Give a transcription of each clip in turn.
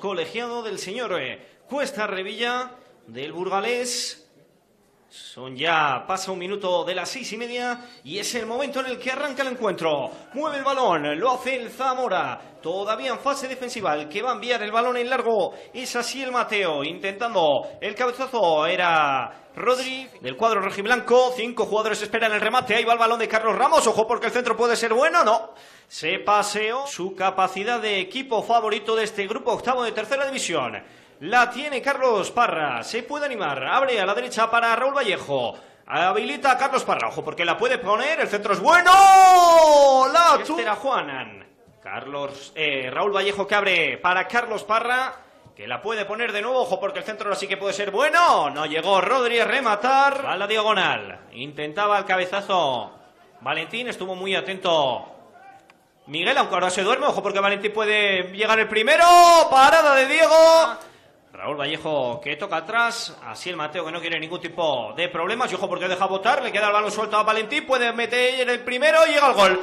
Colegiado del señor eh, Cuesta Revilla del Burgalés. Son ya, pasa un minuto de las seis y media y es el momento en el que arranca el encuentro. Mueve el balón, lo hace el Zamora. Todavía en fase defensiva, el que va a enviar el balón en largo es así el Mateo. Intentando el cabezazo era Rodri del cuadro rojiblanco. Cinco jugadores esperan el remate. Ahí va el balón de Carlos Ramos. Ojo porque el centro puede ser bueno. No. Se paseó su capacidad de equipo favorito de este grupo octavo de tercera división. La tiene Carlos Parra. Se puede animar. Abre a la derecha para Raúl Vallejo. Habilita a Carlos Parra. Ojo, porque la puede poner. El centro es bueno. La era Juanan. Carlos, eh, Raúl Vallejo que abre para Carlos Parra. Que la puede poner de nuevo. Ojo, porque el centro sí que puede ser bueno. No llegó a rematar. A la diagonal. Intentaba el cabezazo. Valentín estuvo muy atento Miguel, aunque ahora se duerme, ojo porque Valentín puede llegar el primero. Parada de Diego. Raúl Vallejo que toca atrás. Así el Mateo que no quiere ningún tipo de problemas. Y ojo porque deja botar. Le queda el balón suelto a Valentín. Puede meter el primero. Y llega el gol.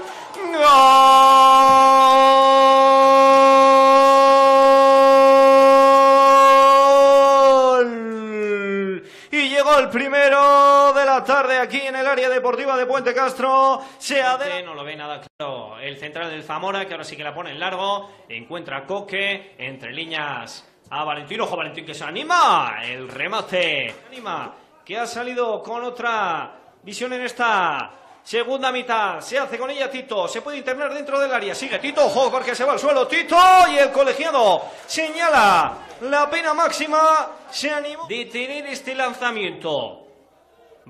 ¡Gol! Y llegó el primero de la tarde aquí en el área deportiva de Puente Castro. Se adela... No lo ve nada claro. El central del Zamora que ahora sí que la pone en largo. Encuentra Coque entre líneas a Valentín. Ojo, Valentín que se anima. El remate. Anima. Que ha salido con otra visión en esta segunda mitad. Se hace con ella Tito. Se puede internar dentro del área. Sigue Tito. Ojo, porque se va al suelo. Tito. Y el colegiado señala la pena máxima. Se animó de tener este lanzamiento.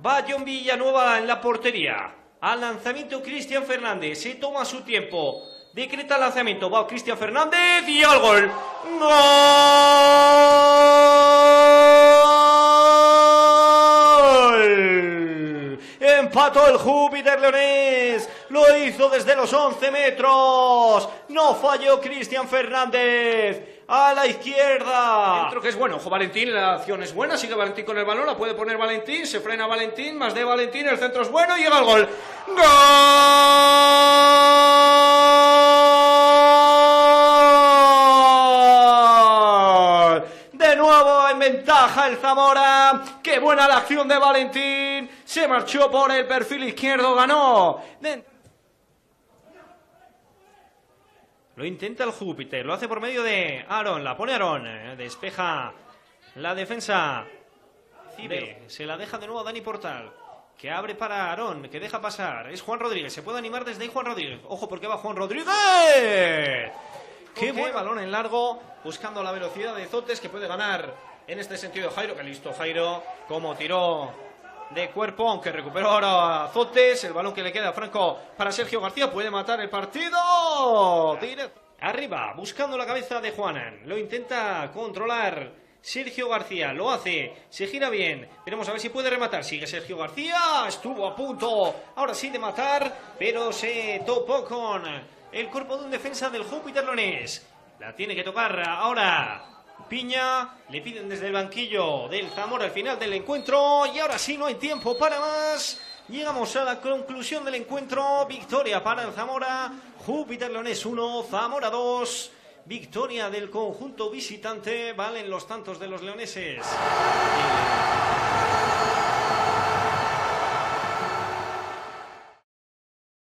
Va John Villanueva en la portería. Al lanzamiento Cristian Fernández. Se toma su tiempo. Decreta el lanzamiento. Va Cristian Fernández y al gol. ¡Gol! Empató el Júpiter Leonés. Lo hizo desde los 11 metros. No falló Cristian Fernández. A la izquierda. Dentro que es bueno. Ojo, Valentín. La acción es buena. Sigue Valentín con el balón. La puede poner Valentín. Se frena Valentín. Más de Valentín. El centro es bueno. Y llega el gol. ¡Gol! De nuevo en ventaja el Zamora. Qué buena la acción de Valentín. Se marchó por el perfil izquierdo. Ganó. De- Lo intenta el Júpiter, lo hace por medio de Aaron, la pone Aaron, eh, despeja la defensa. Cibe, se la deja de nuevo a Dani Portal, que abre para Aaron, que deja pasar. Es Juan Rodríguez, se puede animar desde ahí Juan Rodríguez. Ojo porque va Juan Rodríguez. Qué buen balón en largo, buscando la velocidad de Zotes que puede ganar en este sentido Jairo, que listo Jairo, como tiró de cuerpo, aunque recuperó ahora a Zotes, el balón que le queda a Franco para Sergio García, puede matar el partido. Directo. Arriba, buscando la cabeza de Juanan, lo intenta controlar Sergio García, lo hace, se gira bien, veremos a ver si puede rematar, sigue Sergio García, estuvo a punto, ahora sí de matar, pero se topó con el cuerpo de un defensa del Júpiter Leonés. La tiene que tocar ahora Piña, le piden desde el banquillo del Zamora al final del encuentro y ahora sí no hay tiempo para más. Llegamos a la conclusión del encuentro. Victoria para el Zamora. Júpiter Leonés 1, Zamora 2. Victoria del conjunto visitante. Valen los tantos de los leoneses.